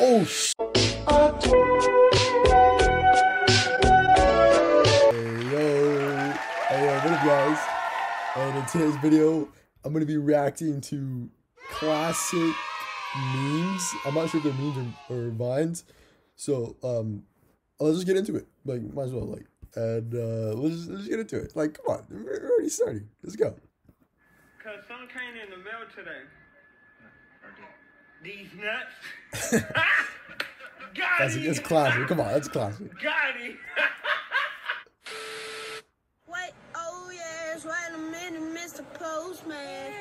Oh sh. Hey yo, hey yo, what up, guys? And in today's video, I'm gonna be reacting to classic memes. I'm not sure if they're memes or, or vines. So, um, let's just get into it. Like, might as well, like, and uh, let's just, let's get into it. Like, come on, we're already starting. Let's go. Cause some came in the mail today. These nuts. Got That's him. it's classic. Come on, that's classic. Got him. Wait, oh yes, wait a minute, Mr. Postman.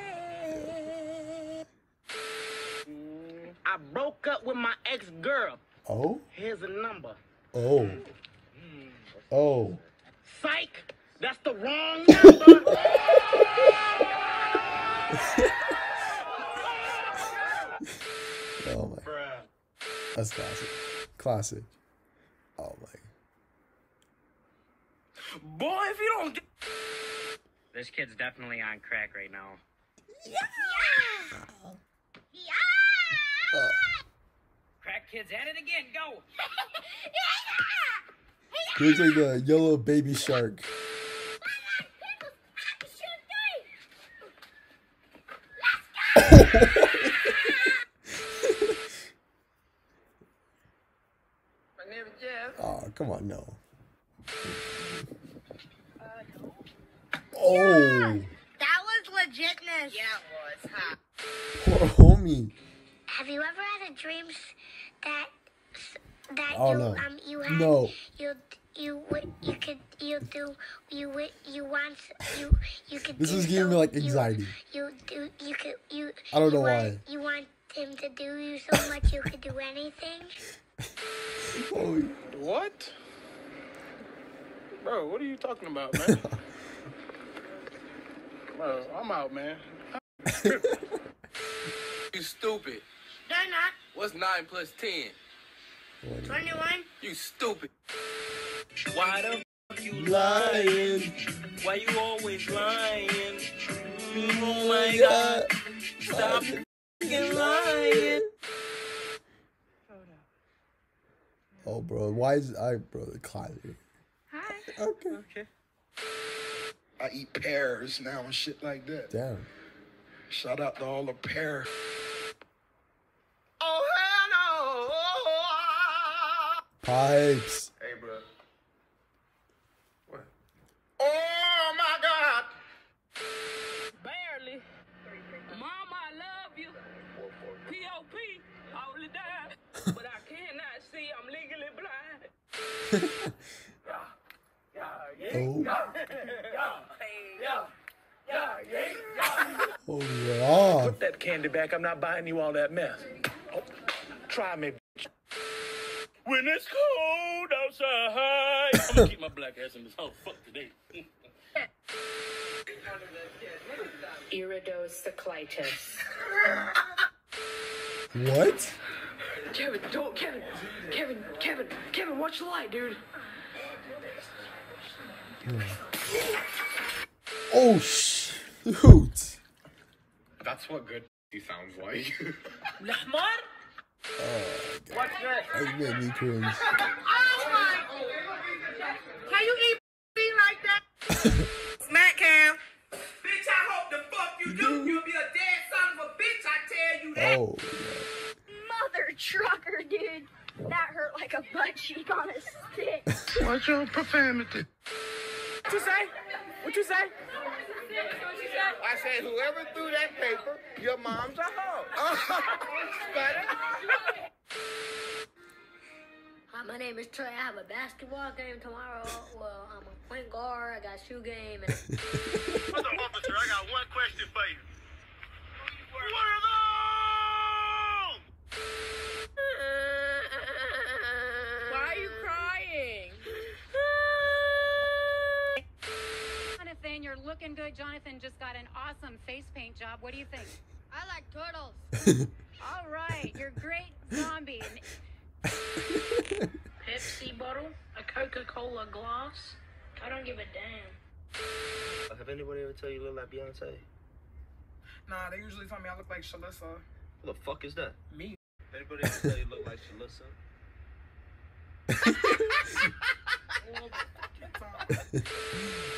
I broke up with my ex girl. Oh, Here's a number. oh, oh. Psych! That's the wrong number! Oh my. That's classic. Classic. Oh my. Boy, if you don't get This kid's definitely on crack right now. Yeah. Uh, Crack kid's at it again. Go. he looks like the yellow baby shark. My name is Jeff. Oh, come on, no. Oh, That was legitness. yeah, it was, huh? poor homie. Have you ever had a dream that that Oh, you no. um you had No. you you would you could you do you would you want you you could This do is giving me so- like you- anxiety. You do you could you I don't you know want, why. you want him to do you so much you could do anything. What? Bro, what are you talking about, man? Bro, I'm out, man. You stupid. They're not. What's 9 plus 10? 21. You stupid. Why the fuck you lying. Why you always lying? Oh my god. Stop fucking lying. Oh, bro, why is I, bro, the classic? Hi. Okay. Okay. I eat pears now and shit like that. Damn. Shout out to all the pear. Oh, hell no. Pipes. Hey, bro. What? Oh, my God. Barely. Mama, I love you. P.O.P. Only die. But I cannot see. I'm legally blind. Oh. Oh, yeah. Put that candy back. I'm not buying you all that mess. Oh, try me. When it's cold outside. I'm gonna keep my black ass in this house. Fuck today. Iridocyclitis. What? Kevin, don't, Kevin, Kevin, Kevin, Kevin, watch the light, dude. Oh, shoot. That's what good he sounds like. Lahmar? What's that? That made me cringe. Can you eat me like that? Smack cam. Bitch, I hope the fuck you do. You'll be a dead son of a bitch, I tell you that. Oh, Mother trucker, dude. That hurt like a butt cheek on a stick. What's your profanity? What you say? What you say? I said, whoever threw that paper, your mom's a hoe. Hi, my name is Trey. I have a basketball game tomorrow. Well, I'm a point guard. I got shoe game. And Mother officer, I got one question for you. What are those? Why are you crying? Jonathan, you're looking good. Jonathan just got an awesome face paint job. What do you think? I like turtles. All right, you're great zombie. Pepsi bottle, a Coca-Cola glass. I don't give a damn. Have anybody ever tell you you look like Beyonce? Nah, they usually tell me I look like Shalissa. Who the fuck is that? Me. Anybody ever tell you look like Shalissa?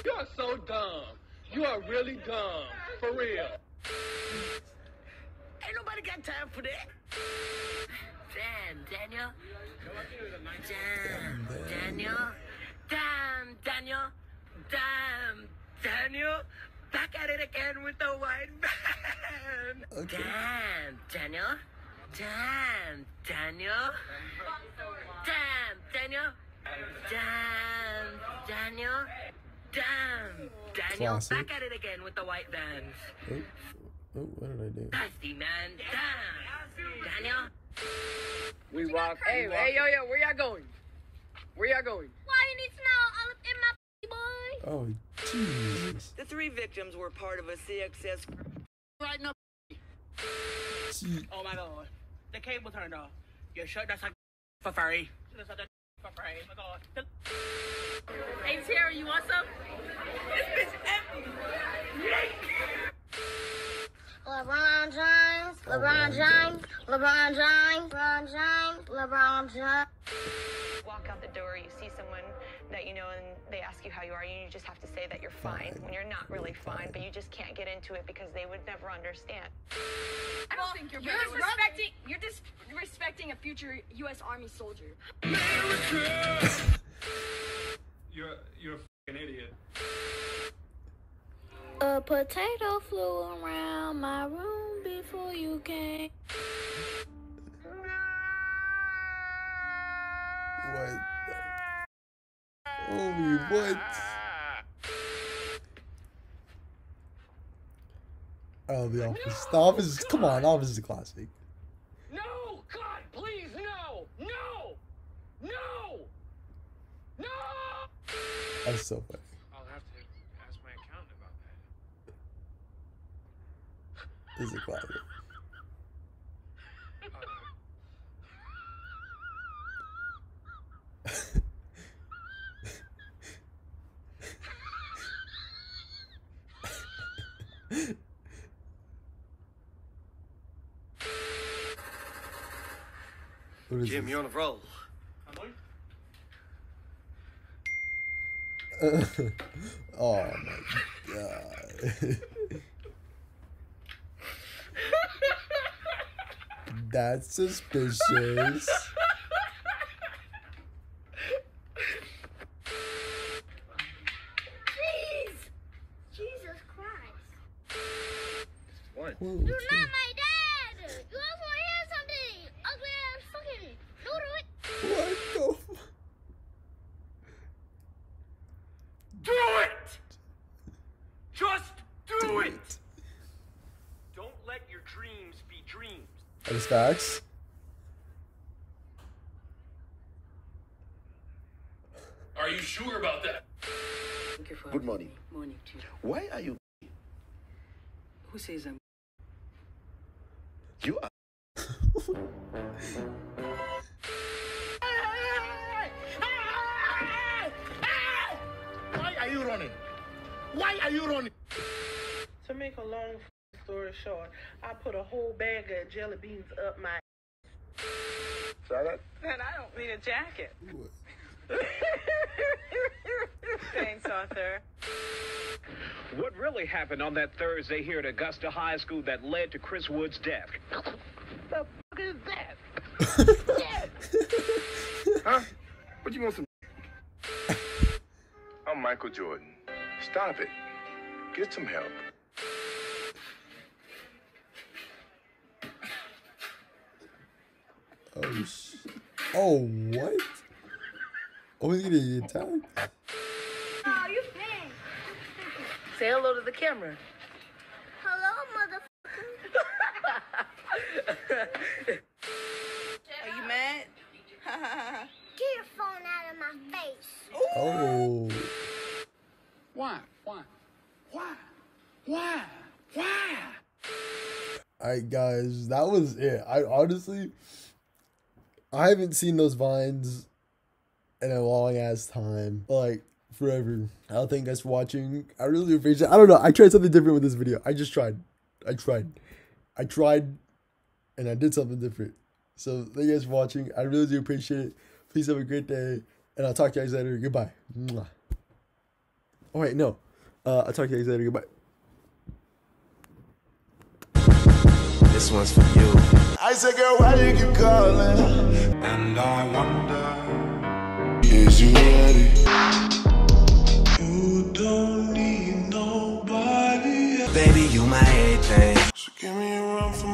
You are so dumb. You are really dumb. For real. Ain't nobody got time for that. Damn, Daniel. Damn, Daniel. Damn, Daniel. Damn, Daniel. Back at it again with the white van. Okay. Damn, Daniel. Damn, Daniel. Damn, Daniel. Damn, Daniel. Damn, Daniel. Classic. Back at it again with the white vans. Oh, oh, what did I do? Dusty man. Damn, Daniel. We rock. Hey, hey, yo, yo, where y'all going? Where y'all going? Why you need to know all up in my boy? Oh, Jesus. The three victims were part of a CXS. Right now. Oh my god. The cable turned off. Your shirt that's like for free. That's like for free. Oh my god. Hey, Terry, you want some? This bitch empty. LeBron James, LeBron oh, James, LeBron James, LeBron James, LeBron James. Walk out the door, you see someone that you know, and they ask you how you are, and you just have to say that you're fine, Fine. when you're not really fine, but you just can't get into it because they would never understand. I don't think you're, you're disrespecting. You're disrespecting a future U.S. Army soldier. You're you're a fucking idiot. A potato flew around my room before you came. What? Homie, what? Oh, The Office. The Office is, come on, The Office is a classic. No! God, please, no! No! No! No! That's so funny. I'll have to ask my accountant about that. This is classic. Jim, this? you're on a roll. oh my god. That's suspicious. Jeez! Jesus Christ. What? Whoa, You're not my dad! You also want to hear something! Ugly ass fucking noodle! What the f- Do it! Just do it! Don't let your dreams be dreams. That is facts. Are you sure about that? Good morning. Morning to you. Why are you? Who says I'm? You are. Why are you running? Why are you running? To make a long story short, I put a whole bag of jelly beans up my. Try that. And I don't need a jacket. Thanks, Arthur. What really happened on that Thursday here at Augusta High School that led to Chris Wood's death? The fuck is that? Huh? What you want some? I'm Michael Jordan. Stop it. Get some help. Sh- oh, what? Oh, he's gonna get attacked? Oh, you bang! Say hello to the camera. Hello, motherfucker. Are you mad? Get your phone out of my face. Oh. Why? Why? Why? Why? Why? Alright, guys, that was it. I honestly, I haven't seen those vines in a long ass time, like forever. Thank you guys for watching. I really appreciate. I don't know. I tried something different with this video. I just tried. I tried. I tried and I did something different. So thank you guys for watching. I really do appreciate it. Please have a great day, and I'll talk to you guys later. Goodbye. Mwah. Oh wait, no. Uh, I'll talk to you guys later. Goodbye. This one's for you. I said, girl, why you keep calling? And I wonder, is you ready? You don't need nobody. Baby, you my everything. So give me a run for